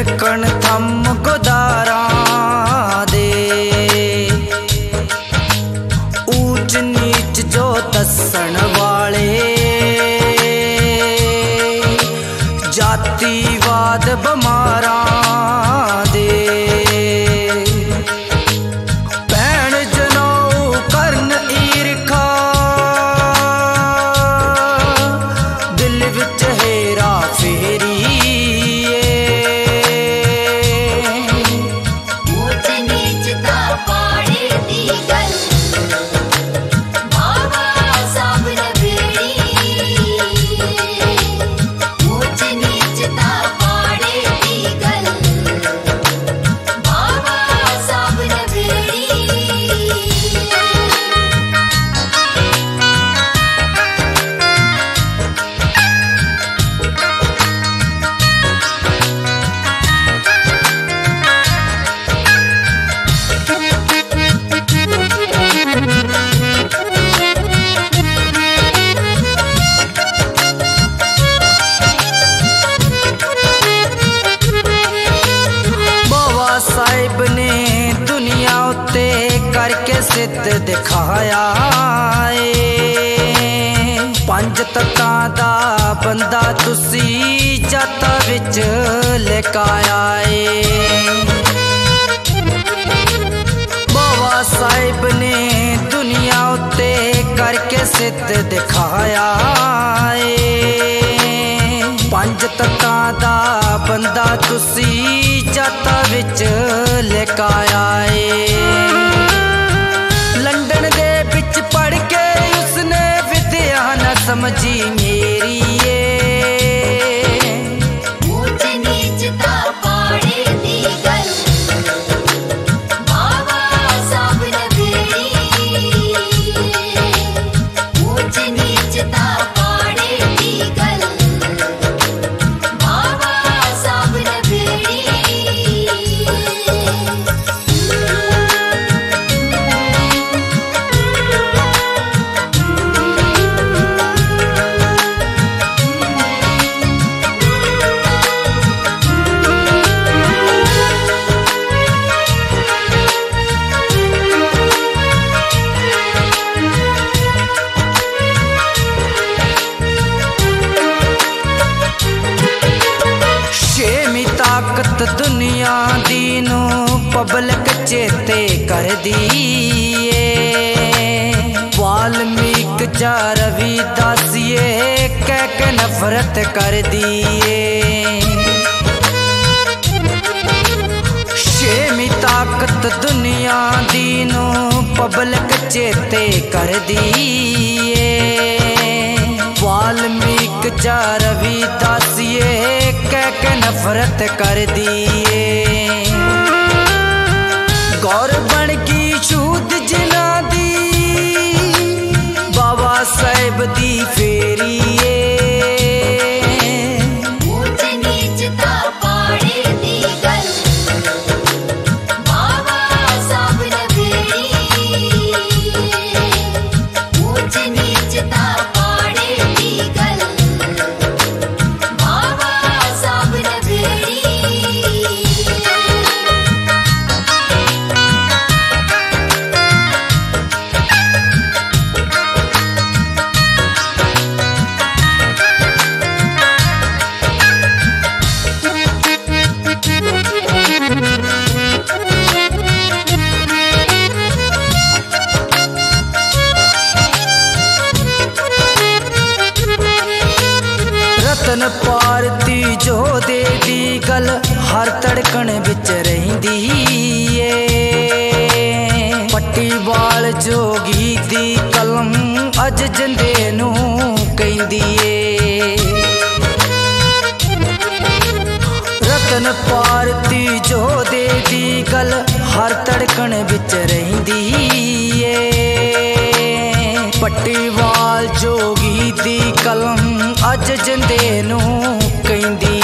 ਧੜਕਣ ਥੰਮ ਗੁਦਾਰਾਂ ਦੇ। ਊਚ ਨੀਚ ਜੋ ਦੱਸਣ ਵਾਲੇ। ਜਾਤੀਵਾਦ ਬਮਾ ਸਾਹਿਬ ਨੇ ਦੁਨੀਆ ਉੱਤੇ ਕਰਕੇ ਸਿੱਧ ਦਿਖਾਇਆ ਏ। ਪੰਜ ਤਤਾਂ ਦਾ ਬੰਦਾ ਤੁਸੀਂ ਜੱਤ ਵਿੱਚ ਲਿਕਾਇਆ ਏ। ਬਾਬਾ ਸਾਹਿਬ ਨੇ ਦੁਨੀਆ ਉੱਤੇ ਕਰਕੇ ਸਿੱਧ ਦਿਖਾਇਆ ਏ। ਬੰਦਾ ਤੁਸੀਂ ਜਾਤਾਂ ਵਿੱਚ ਲਿਕਾਇਆ ਏ ਪਬਲਿਕ ਚੇਤੇ ਕਰਦੀ ਏ। ਵਾਲਮੀਕ ਜਾਂ ਰਵਿਦਾਸੀਏ, ਕਹਿ ਕੇ ਨਫ਼ਰਤ ਕਰਦੀ ਏ। ਛੇਵੀਂ ਤਾਕਤ ਦੁਨੀਆ ਦੀ ਨੂੰ ਪਬਲਿਕ ਚੇਤੇ ਕਰਦੀ ਏ। ਵਾਲਮੀਕ ਜਾਂ ਰਵਿਦਾਸੀਏ, ਕਹਿ ਕੇ ਨਫ਼ਰਤ ਕਰਦੀ ਏ। ਰਤਨ ਪਾਰਤੀ, ਜੋ ਦੇ ਦੀ ਗੱਲ ਹਰ ਧੜਕਣ ਵਿੱਚ ਰਹਿੰਦੀ ਏ। ਪੱਟੀ ਵਾਲ ਜੋਗੀ ਦੀ ਕਲਮ ਅੱਜ ਜੰਦੇ ਨੂੰ ਕਹਿੰਦੀ ਏ। ਰਤਨ ਪਾਰਤੀ ਜੋਦੇ ਦੀ ਗੱਲ ਹਰ ਧੜਕਣ ਵਿੱਚ ਰਹਿੰਦੀ ਏ। ਪੱਟੀ ਵਾਲ ਜੋਗੀ ਦੀ ਕਲਮ ਅੱਜ ਜੰਦੇ ਨੂੰ ਕਹਿੰਦੀ